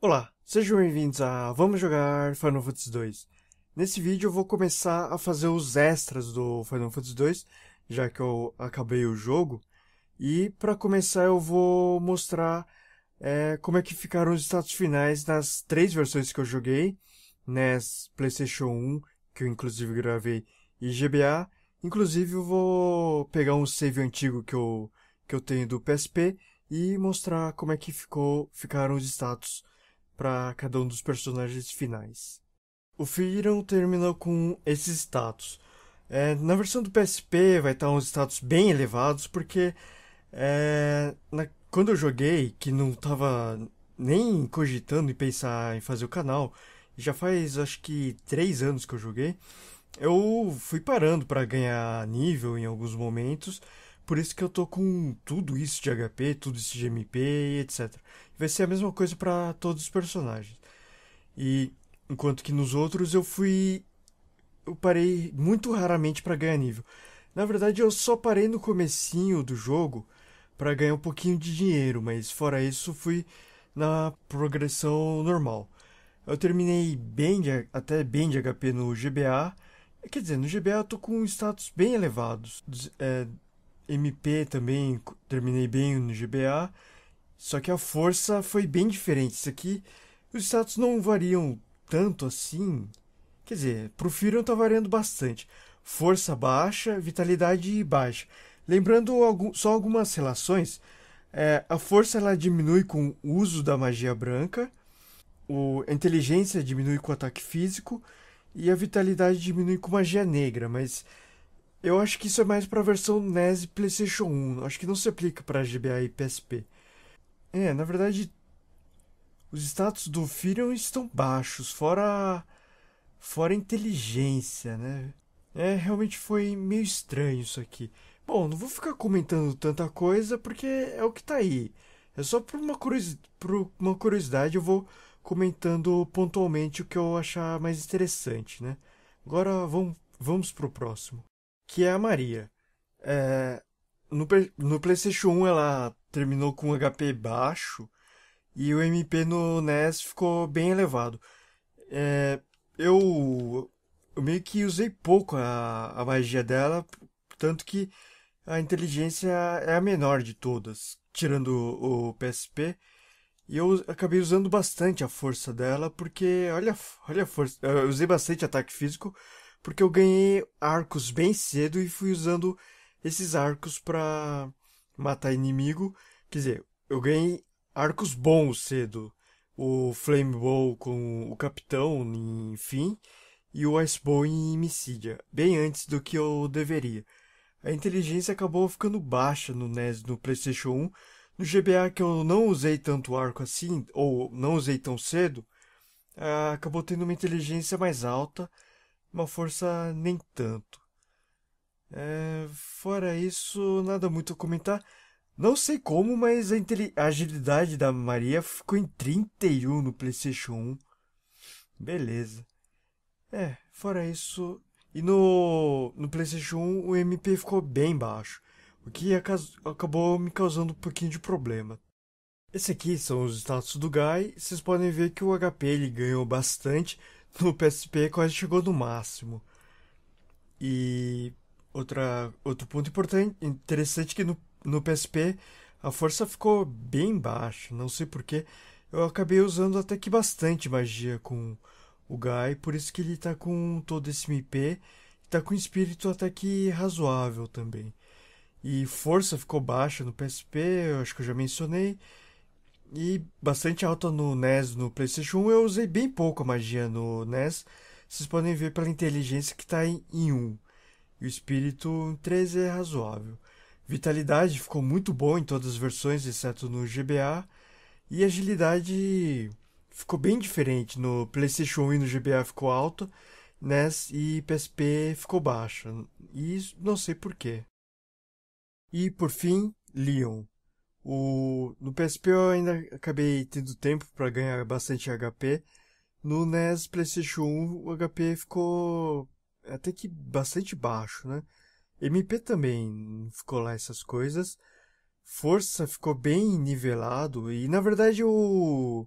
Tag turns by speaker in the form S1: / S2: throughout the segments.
S1: Olá, sejam bem-vindos a Vamos Jogar Final Fantasy 2. Nesse vídeo eu vou começar a fazer os extras do Final Fantasy 2, já que eu acabei o jogo. E para começar eu vou mostrar é, como é que ficaram os status finais nas três versões que eu joguei, NES, PlayStation 1, que eu inclusive gravei, e GBA. Inclusive eu vou pegar um save antigo que eu, que eu tenho do PSP e mostrar como é que ficou, ficaram os status para cada um dos personagens finais. O Freedom terminou com esses status. É, na versão do PSP vai estar uns status bem elevados, porque é, na, quando eu joguei, que não estava nem cogitando em pensar em fazer o canal, já faz acho que três anos que eu joguei, eu fui parando para ganhar nível em alguns momentos por isso que eu tô com tudo isso de HP, tudo isso de MP e etc. Vai ser a mesma coisa para todos os personagens. E enquanto que nos outros eu fui eu parei muito raramente para ganhar nível. Na verdade, eu só parei no comecinho do jogo para ganhar um pouquinho de dinheiro, mas fora isso fui na progressão normal. Eu terminei bem de, até bem de HP no GBA. Quer dizer, no GBA eu tô com status bem elevados. É, MP também terminei bem no GBA, só que a força foi bem diferente. Isso aqui, os status não variam tanto assim. Quer dizer, pro Furion tá variando bastante. Força baixa, vitalidade baixa. Lembrando algum, só algumas relações, é, a força ela diminui com o uso da magia branca, o, a inteligência diminui com o ataque físico e a vitalidade diminui com magia negra, mas eu acho que isso é mais para a versão NES e PlayStation 1. Acho que não se aplica para GBA e PSP. É, na verdade, os status do Firion estão baixos, fora fora inteligência, né? É, realmente foi meio estranho isso aqui. Bom, não vou ficar comentando tanta coisa porque é o que tá aí. É só por uma, curiosi por uma curiosidade eu vou comentando pontualmente o que eu achar mais interessante, né? Agora vamos, vamos pro próximo que é a Maria. É, no, no PlayStation 1 ela terminou com um HP baixo e o MP no NES ficou bem elevado. É, eu, eu meio que usei pouco a, a magia dela, tanto que a inteligência é a menor de todas, tirando o, o PSP. E eu acabei usando bastante a força dela, porque olha, olha a força. Eu usei bastante ataque físico, porque eu ganhei arcos bem cedo e fui usando esses arcos para matar inimigo. Quer dizer, eu ganhei arcos bons cedo. O Flame Bow com o Capitão, enfim, e o Ice Bow em Micidia, bem antes do que eu deveria. A inteligência acabou ficando baixa no NES no PlayStation 1. No GBA que eu não usei tanto arco assim, ou não usei tão cedo, ah, acabou tendo uma inteligência mais alta uma força nem tanto. É, fora isso, nada muito a comentar. Não sei como, mas a, a, agilidade da Maria ficou em 31 no PlayStation 1. Beleza. É, fora isso. E no, no PlayStation 1 o MP ficou bem baixo, o que acabou me causando um pouquinho de problema. Esse aqui são os status do Guy. Vocês podem ver que o HP ele ganhou bastante no PSP quase chegou no máximo. E outra, outro ponto importante, interessante que no, no PSP a força ficou bem baixa, não sei porquê. Eu acabei usando até que bastante magia com o Guy, por isso que ele tá com todo esse MP, tá com espírito até que razoável também. E força ficou baixa no PSP, eu acho que eu já mencionei e bastante alta no NES, no PlayStation 1. Eu usei bem pouco a magia no NES. Vocês podem ver pela inteligência que está em, em 1. E o espírito em 13 é razoável. Vitalidade ficou muito bom em todas as versões, exceto no GBA. E agilidade ficou bem diferente. No PlayStation 1 e no GBA ficou alta. NES e PSP ficou baixa. E não sei porquê. E por fim, Leon. O, no PSP eu ainda acabei tendo tempo para ganhar bastante HP. No NES PlayStation 1 o HP ficou até que bastante baixo, né? MP também ficou lá essas coisas. Força ficou bem nivelado e na verdade o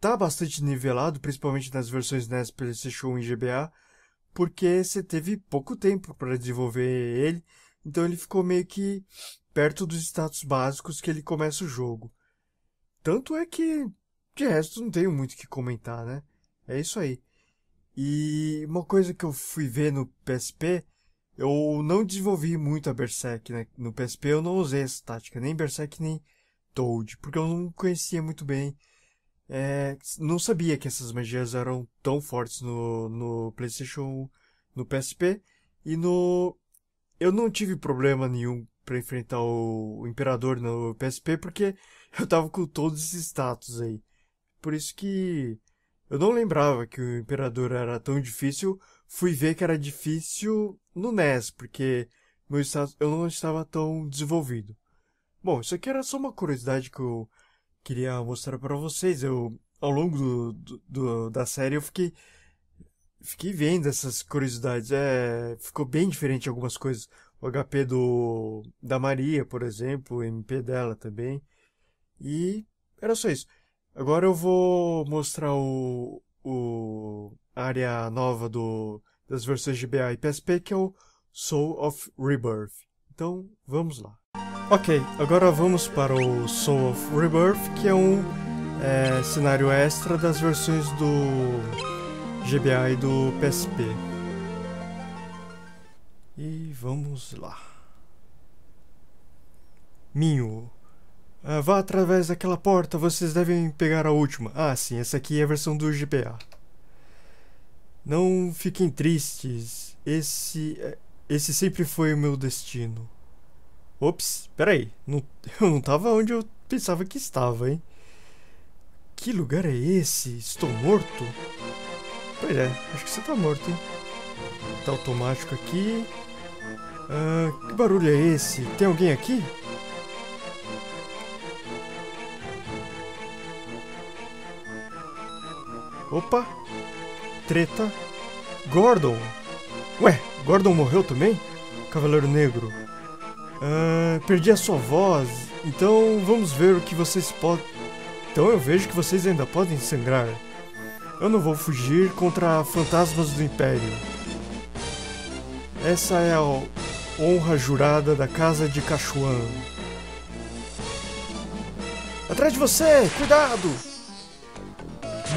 S1: tá bastante nivelado, principalmente nas versões NES, PlayStation 1 e GBA, porque você teve pouco tempo para desenvolver ele, então ele ficou meio que perto dos status básicos que ele começa o jogo. Tanto é que, de resto, não tenho muito o que comentar, né? É isso aí. E uma coisa que eu fui ver no PSP, eu não desenvolvi muito a Berserk, né? No PSP eu não usei essa tática, nem Berserk nem Toad, porque eu não conhecia muito bem. É, não sabia que essas magias eram tão fortes no, no PlayStation, no PSP e no. Eu não tive problema nenhum para enfrentar o, Imperador no PSP porque eu tava com todos esses status aí. Por isso que eu não lembrava que o Imperador era tão difícil. Fui ver que era difícil no NES, porque meu eu não estava tão desenvolvido. Bom, isso aqui era só uma curiosidade que eu queria mostrar para vocês. Eu, ao longo do, do, da série, eu fiquei, fiquei vendo essas curiosidades. É, ficou bem diferente algumas coisas. O HP do, da Maria, por exemplo, o MP dela também. E era só isso. Agora eu vou mostrar o, o área nova do, das versões de BA e PSP, que é o Soul of Rebirth. Então, vamos lá. Ok, agora vamos para o Soul of Rebirth, que é um é, cenário extra das versões do GBA e do PSP. E vamos lá. Minho. Uh, vá através daquela porta, vocês devem pegar a última. Ah, sim, essa aqui é a versão do GBA. Não fiquem tristes. Esse. É, esse sempre foi o meu destino. Ops, peraí. Não, eu não estava onde eu pensava que estava, hein? Que lugar é esse? Estou morto? Pois é, acho que você está morto, hein? Tá automático aqui. Ah, que barulho é esse? Tem alguém aqui? Opa! Treta. Gordon! Ué, Gordon morreu também? Cavaleiro Negro. Ah, perdi a sua voz. Então vamos ver o que vocês podem. Então eu vejo que vocês ainda podem sangrar. Eu não vou fugir contra fantasmas do Império. Essa é a honra jurada da casa de Cachuan. Atrás de você! Cuidado!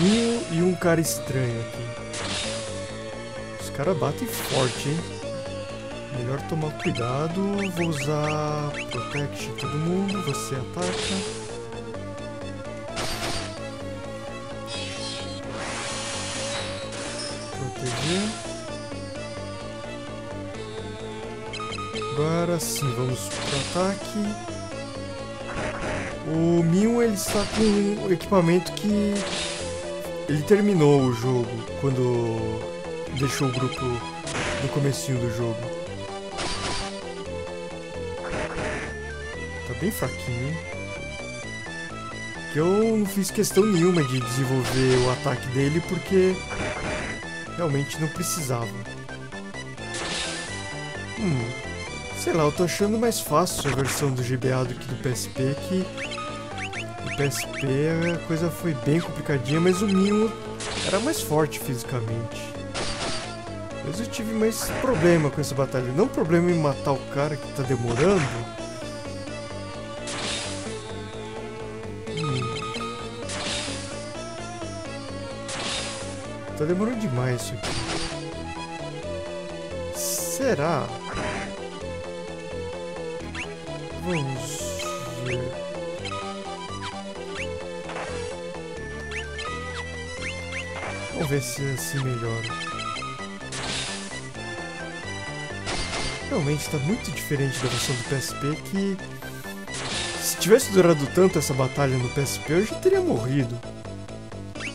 S1: Minho e um cara estranho aqui. Os caras batem forte, hein? Melhor tomar cuidado. Vou usar Protect todo mundo. Você ataca. Agora sim, vamos pro ataque. O Mion ele está com um equipamento que ele terminou o jogo quando deixou o grupo no comecinho do jogo. Tá bem fraquinho. Que eu não fiz questão nenhuma de desenvolver o ataque dele porque realmente não precisava. Hum, sei lá, eu tô achando mais fácil a versão do GBA do que do PSP que PSP a coisa foi bem complicadinha, mas o Mio era mais forte fisicamente. Mas eu tive mais problema com essa batalha. Não problema em matar o cara que tá demorando. Hum. Tá demorando demais isso aqui. Será? Vamos ver. Vamos ver se assim melhora. Realmente está muito diferente da versão do PSP que... Se tivesse durado tanto essa batalha no PSP, eu já teria morrido.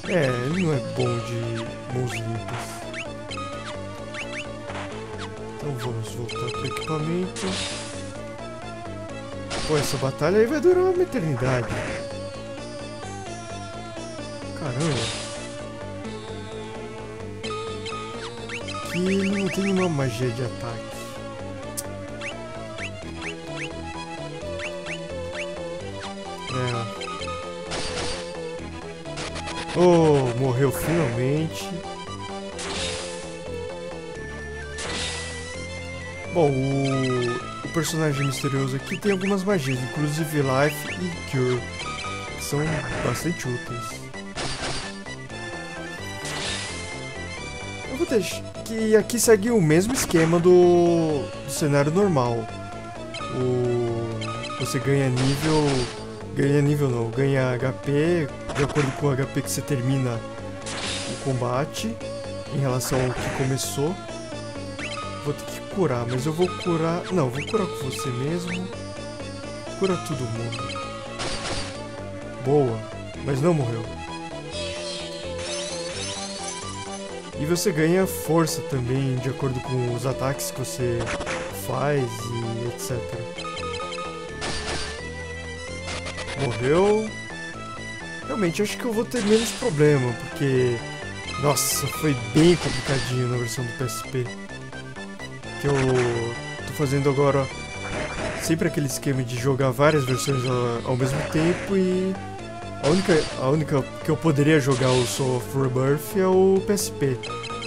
S1: É, ele não é bom de mãos limpas. Então vamos voltar para o equipamento. Pô, essa batalha aí vai durar uma eternidade. Aqui não tem uma magia de ataque. É. Oh, morreu finalmente. Bom, o, o, personagem misterioso aqui tem algumas magias, inclusive Life e Cure, que são bastante úteis. Eu vou deixar que aqui segue o mesmo esquema do, do cenário normal. O, você ganha nível, ganha nível não, ganha HP de acordo com o HP que você termina o combate em relação ao que começou. Vou ter que curar, mas eu vou curar... Não, vou curar com você mesmo. Cura todo mundo. Boa, mas não morreu. E você ganha força também, de acordo com os ataques que você faz e etc. Morreu. Realmente, acho que eu vou ter menos problema, porque... Nossa, foi bem complicadinho na versão do PSP que eu tô fazendo agora sempre aquele esquema de jogar várias versões ao, mesmo tempo e a única, a única que eu poderia jogar o Soul of Rebirth é o PSP.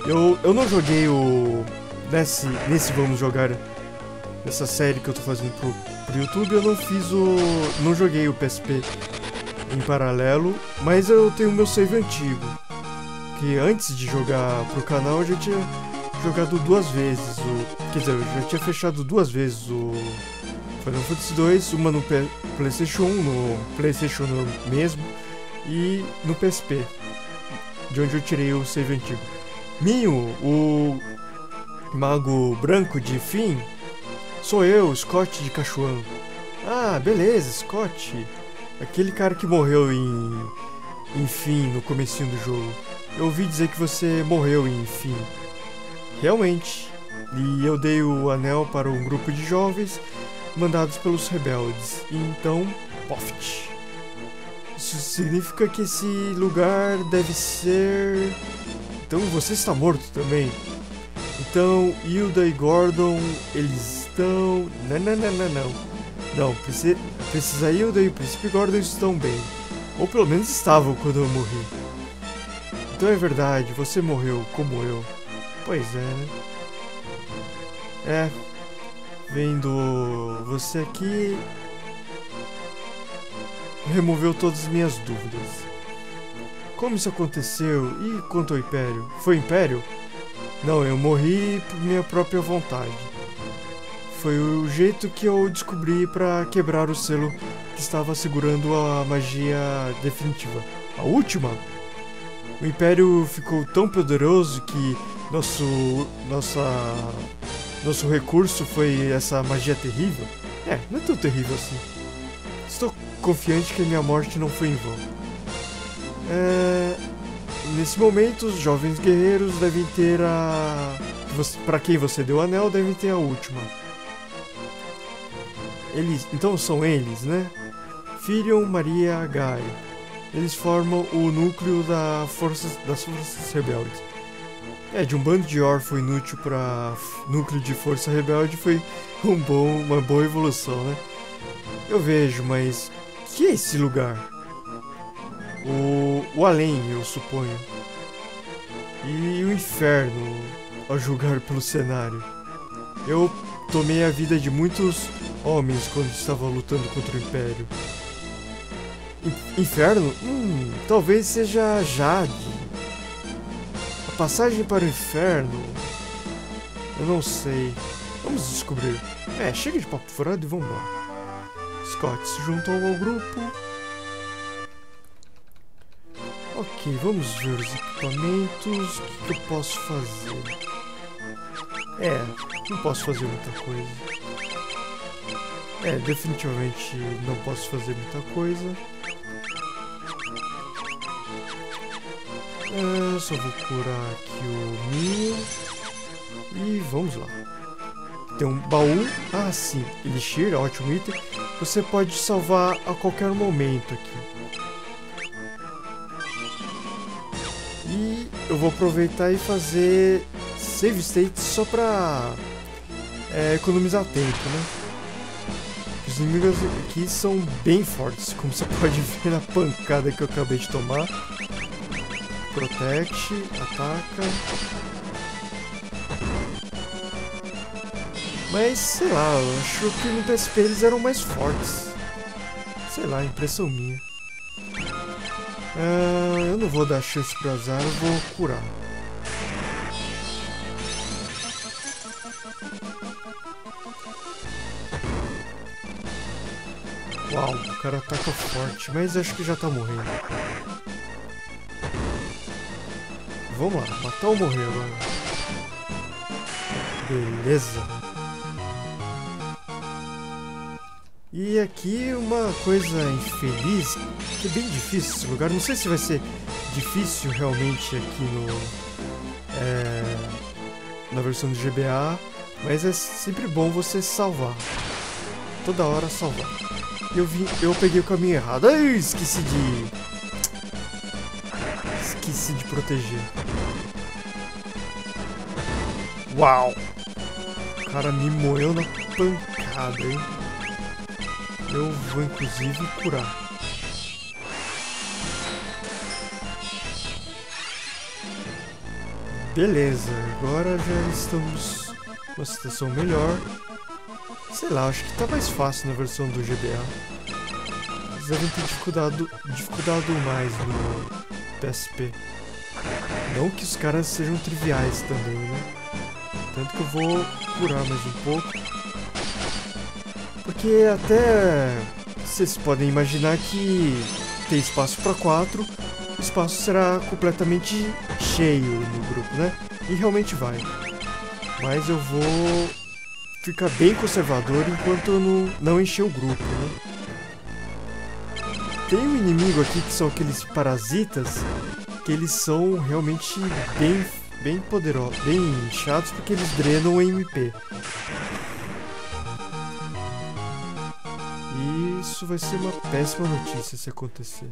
S1: Eu, eu não joguei o. Nesse, nesse Vamos Jogar. Nessa série que eu tô fazendo pro, pro YouTube, eu não fiz o. Não joguei o PSP em paralelo, mas eu tenho meu save antigo. Que antes de jogar pro canal eu já tinha jogado duas vezes o. Quer dizer, eu já tinha fechado duas vezes o Final Fantasy 2, uma no P PlayStation 1, no PlayStation mesmo, e no PSP, de onde eu tirei o save antigo. Minho, o mago branco de Fim, sou eu, Scott de Cachuan. Ah, beleza, Scott. Aquele cara que morreu em, em Fim, no comecinho do jogo. Eu ouvi dizer que você morreu em Fim. Realmente. E eu dei o anel para um grupo de jovens mandados pelos rebeldes. E então, Poft. Isso significa que esse lugar deve ser. Então você está morto também. Então, Hilda e Gordon, eles estão. Não, não, não, não, não. Não, precisa, Hilda e o Príncipe Gordon estão bem. Ou pelo menos estavam quando eu morri. Então é verdade, você morreu como eu. Pois é, né? É. Vendo você aqui. Removeu todas as minhas dúvidas. Como isso aconteceu? E quanto ao Império? Foi Império? Não, eu morri por minha própria vontade. Foi o jeito que eu descobri para quebrar o selo que estava segurando a magia definitiva. A última? O Império ficou tão poderoso que nosso nossa nosso recurso foi essa magia terrível. É, não é tão terrível assim. Estou confiante que minha morte não foi em vão. É, nesse momento, os jovens guerreiros devem ter a. Para quem você deu o anel, devem ter a última. Eles, então são eles, né? Firion, Maria, Gai. Eles formam o núcleo da forças, das forças rebeldes. É, de um bando de órfão inútil para núcleo de força rebelde foi um bom, uma boa evolução, né? Eu vejo, mas que é esse lugar? O, o além, eu suponho. E o inferno, a julgar pelo cenário. Eu tomei a vida de muitos homens quando estava lutando contra o Império. Inferno? Hum, talvez seja Jade Passagem para o inferno? Eu não sei. Vamos descobrir. É, chega de papo furado e lá. Scott se juntou ao grupo. Ok, vamos ver os equipamentos. O que, que eu posso fazer? É, não posso fazer muita coisa. É, definitivamente não posso fazer muita coisa. Só vou curar aqui o Minho. E vamos lá. Tem um baú. Ah, sim. Elixir, ótimo item. Você pode salvar a qualquer momento aqui. E eu vou aproveitar e fazer save state só pra é, economizar tempo, né? Os inimigos aqui são bem fortes, como você pode ver na pancada que eu acabei de tomar. Protect, ataca. Mas, sei lá, eu acho que no PSP eles eram mais fortes. Sei lá, impressão minha. Ah, eu não vou dar chance pro azar, eu vou curar. Uau, o cara ataca forte, mas acho que já tá morrendo. Vamos lá, matar ou morrer agora? Beleza. E aqui uma coisa infeliz, que é bem difícil esse lugar. Não sei se vai ser difícil realmente aqui no... É, na versão do GBA, mas é sempre bom você salvar. Toda hora salvar. Eu, vim, eu peguei o caminho errado. Ai, esqueci de... Esqueci de proteger. Uau! O cara me moeu na pancada, hein? Eu vou, inclusive, curar. Beleza, agora já estamos numa situação melhor. Sei lá, acho que tá mais fácil na versão do GBA. Eles devem ter dificultado, dificultado mais no PSP. Não que os caras sejam triviais também, né? Tanto que eu vou curar mais um pouco. Porque até vocês podem imaginar que tem espaço para quatro, o espaço será completamente cheio no grupo, né? E realmente vai. Mas eu vou ficar bem conservador enquanto eu não, não encher o grupo, né? Tem um inimigo aqui que são aqueles parasitas, que eles são realmente bem, bem poderosos, bem chatos, porque eles drenam o MP. Isso vai ser uma péssima notícia se acontecer.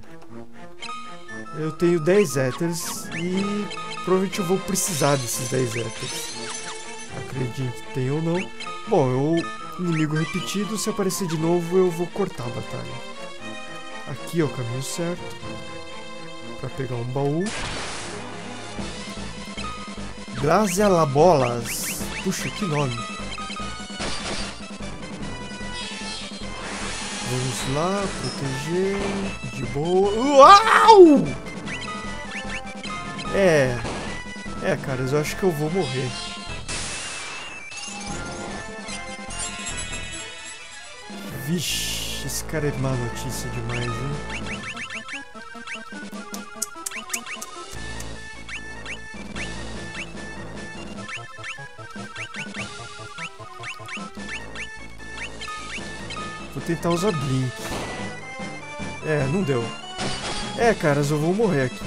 S1: Eu tenho 10 éteres e provavelmente eu vou precisar desses 10 éteres. Tem ou não. Bom, eu inimigo repetido, se aparecer de novo eu vou cortar a batalha. Aqui é o caminho certo. Pra pegar um baú. Grazia Labolas. Puxa, que nome. Vamos lá, proteger. De boa. Uau! É. É, caras, eu acho que eu vou morrer. Vixe, esse cara é má notícia demais, hein? Vou tentar usar Blink. É, não deu. É, caras, eu vou morrer aqui.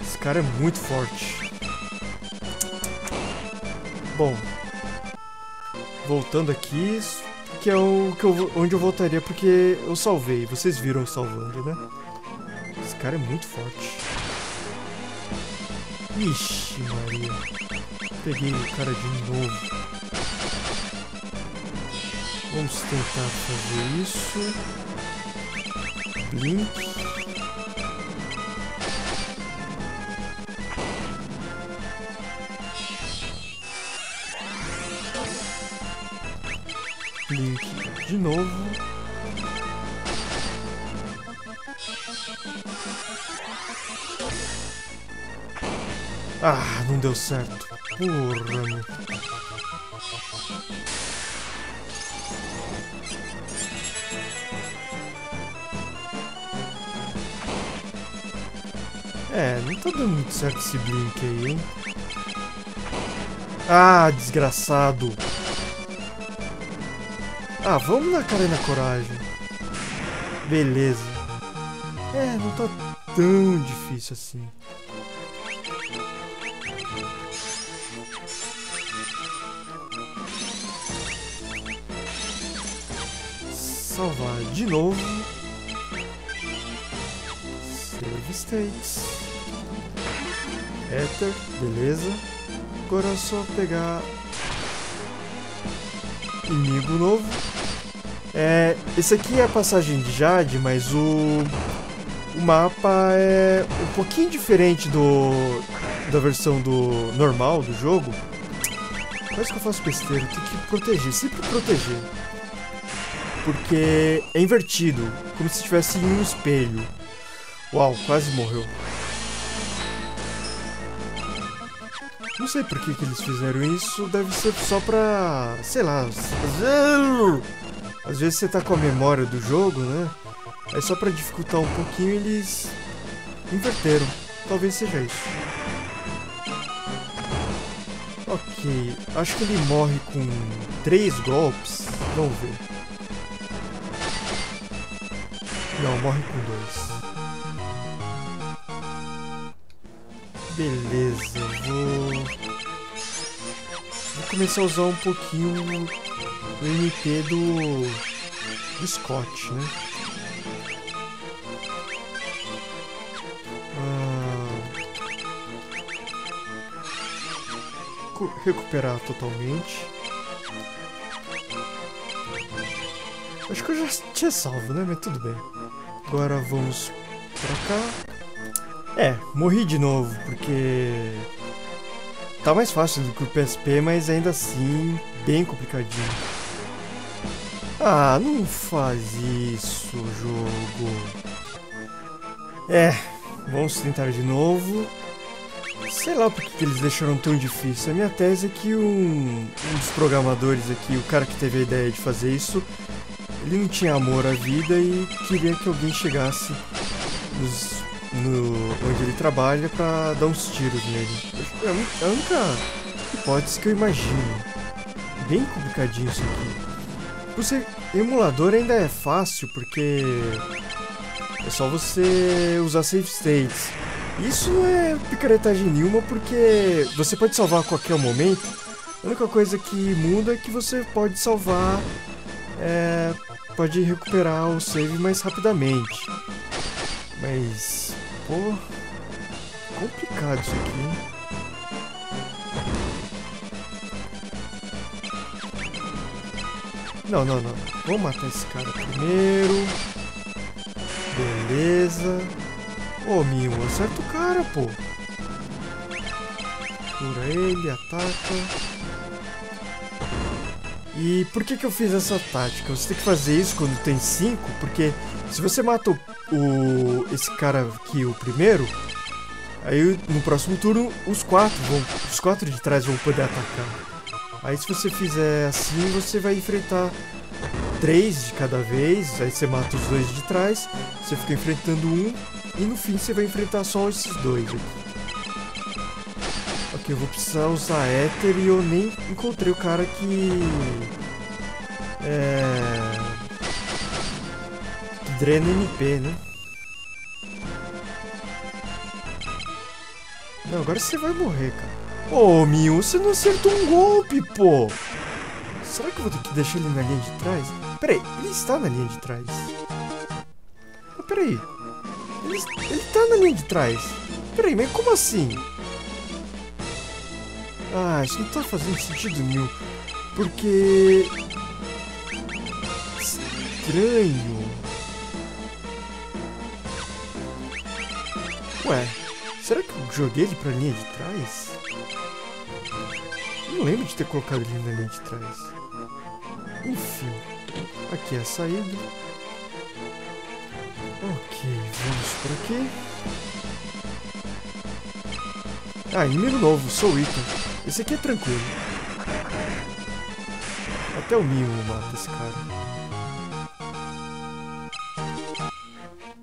S1: Esse cara é muito forte. Bom, voltando aqui, que é o que eu, onde eu voltaria porque eu salvei. Vocês viram salvando, né? Esse cara é muito forte. Ixi, Maria. Peguei o cara de novo. Vamos tentar fazer isso. Blink. De novo. Ah, não deu certo. Porra, meu. É, não tá dando muito certo esse Blink aí, hein? Ah, desgraçado. Ah, vamos na cara e na coragem. Beleza. É, não tá tão difícil assim. Salvar de novo. Save states. Ether, beleza. Agora é só pegar inimigo novo. É, esse aqui é a passagem de Jade, mas o o mapa é um pouquinho diferente do da versão do normal do jogo. Quase que eu faço besteira, tem que proteger, sempre proteger. Porque é invertido, como se estivesse em um espelho. Uau, quase morreu. Não sei por que, que eles fizeram isso, deve ser só pra. sei lá. Às vezes você tá com a memória do jogo, né? Aí só pra dificultar um pouquinho eles inverteram. Talvez seja isso. Ok, acho que ele morre com três golpes. Vamos ver. Não, morre com dois. Beleza, vou... Vou começar a usar um pouquinho o MP do... do Scott, né? recuperar totalmente. Acho que eu já tinha salvo, né? Mas tudo bem. Agora vamos pra cá. É, morri de novo, porque... Tá mais fácil do que o PSP, mas ainda assim, bem complicadinho. Ah, não faz isso, jogo. É, vamos tentar de novo. Sei lá por que eles deixaram tão difícil. A minha tese é que um, um dos programadores aqui, o cara que teve a ideia de fazer isso, ele não tinha amor à vida e queria que alguém chegasse nos, no, onde ele trabalha pra dar uns tiros nele. É a única hipótese que eu imagino. Bem complicadinho isso aqui. Ser emulador ainda é fácil, porque é só você usar save states. Isso não é picaretagem nenhuma, porque você pode salvar a qualquer momento. A única coisa que muda é que você pode salvar, é, pode recuperar o save mais rapidamente. Mas, pô, complicado isso aqui. Hein? Não, não, não. Vou matar esse cara primeiro. Beleza. Ô, Mimo, acerta o cara, pô. Cura ele, ataca. E por que que eu fiz essa tática? Você tem que fazer isso quando tem 5, porque se você mata o, o, esse cara aqui, o primeiro, aí no próximo turno os quatro vão, os quatro de trás vão poder atacar. Aí se você fizer assim, você vai enfrentar três de cada vez, aí você mata os dois de trás, você fica enfrentando um, e no fim você vai enfrentar só esses dois. Ok, eu vou precisar usar éter e eu nem encontrei o cara que... É... Que drena MP, né? Não, agora você vai morrer, cara. Ô, oh, você não acertou um golpe, pô! Será que eu vou ter que deixar ele na linha de trás? Peraí, ele está na linha de trás. Mas peraí. Ele, ele tá na linha de trás. Peraí, mas como assim? Ah, isso não tá fazendo sentido nenhum. Porque... Estranho. Ué, será que eu joguei ele pra linha de trás? Não lembro de ter colocado ele na linha de trás. Enfim, aqui é a saída. Ok, vamos por aqui. Ah, inimigo novo, sou Ethan. Esse aqui é tranquilo. Até o Mimo mata esse cara.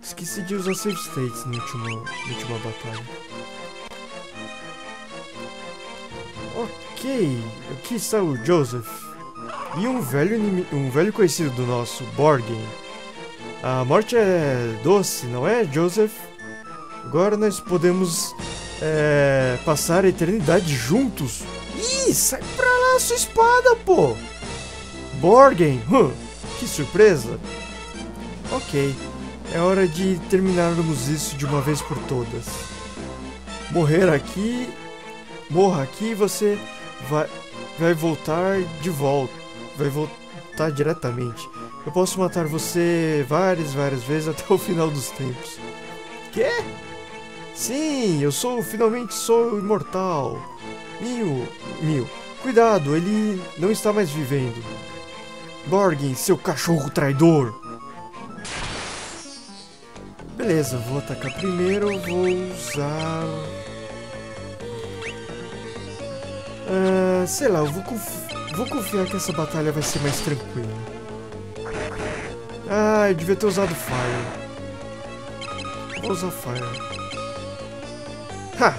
S1: Esqueci de usar save states no último, na última batalha. Ok, aqui está o Joseph. E um velho, um velho conhecido do nosso Borgen. A morte é doce, não é, Joseph? Agora nós podemos é, passar a eternidade juntos. Ih, sai pra lá sua espada, pô! Borgen, hum, que surpresa! Ok, é hora de terminarmos isso de uma vez por todas. Morrer aqui, morra aqui, você vai, vai voltar de volta, vai voltar diretamente. Eu posso matar você várias, várias vezes até o final dos tempos. Quê? Sim, eu sou, finalmente sou imortal. Mil, Mil, cuidado, ele não está mais vivendo. Borgin, seu cachorro traidor. Beleza, vou atacar primeiro, vou usar... sei lá, eu vou, confi vou confiar que essa batalha vai ser mais tranquila. Ah, eu devia ter usado Fire. Vou usar Fire. Ha!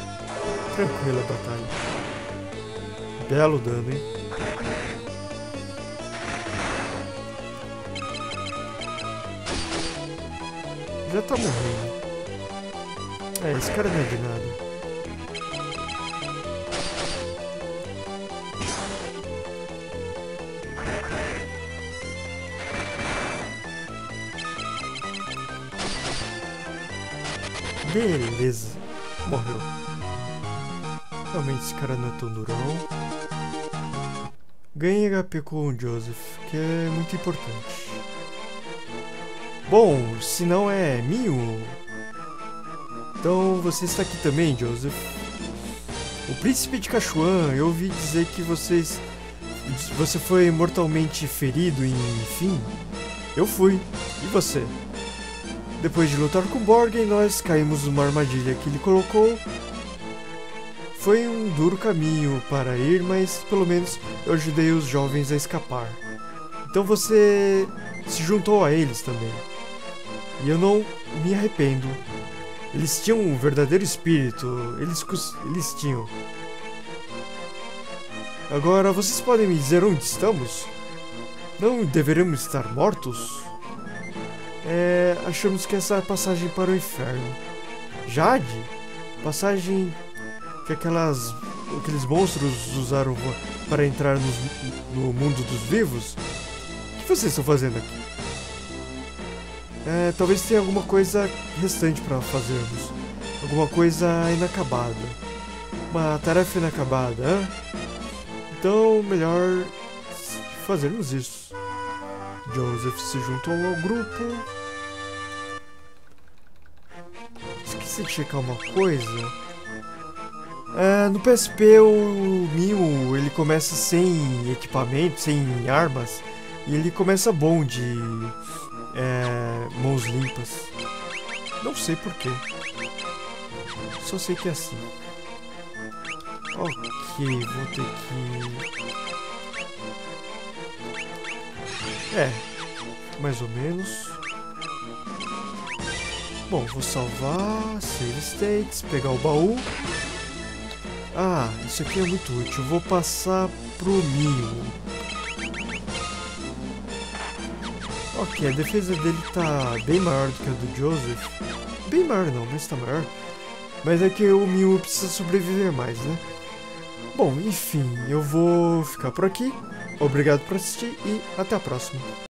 S1: Tranquila batalha. Belo dano, hein? Já tá morrendo. É, esse cara não é de nada. Beleza. Morreu. Realmente esse cara não é tão durão. Ganhe HP com o Joseph, que é muito importante. Bom, se não é Miu. Então você está aqui também, Joseph. O príncipe de Cachuan, eu ouvi dizer que vocês. Você foi mortalmente ferido em fim? Eu fui. E você? Depois de lutar com Borgen, nós caímos numa armadilha que ele colocou. Foi um duro caminho para ir, mas pelo menos eu ajudei os jovens a escapar. Então você se juntou a eles também. E eu não me arrependo. Eles tinham um verdadeiro espírito. Eles, eles tinham. Agora, vocês podem me dizer onde estamos? Não deveríamos estar mortos? É, achamos que essa passagem para o inferno. Jade? Passagem que aquelas, aqueles monstros usaram para entrar nos, no mundo dos vivos? O que vocês estão fazendo aqui? É, talvez tenha alguma coisa restante para fazermos. Alguma coisa inacabada. Uma tarefa inacabada, hein? Então, melhor fazermos isso. Joseph se juntou ao grupo. Esqueci de checar uma coisa. É, no PSP o Mio ele começa sem equipamento, sem armas, e ele começa bom de é, mãos limpas. Não sei porquê. Só sei que é assim. Ok, vou ter que É, mais ou menos. Bom, vou salvar, save states, pegar o baú. Ah, isso aqui é muito útil. Vou passar pro Mio. Ok, a defesa dele tá bem maior do que a do Joseph. Bem maior não, mas tá maior. Mas é que o Mio precisa sobreviver mais, né? Bom, enfim, eu vou ficar por aqui. Obrigado por assistir e até a próxima.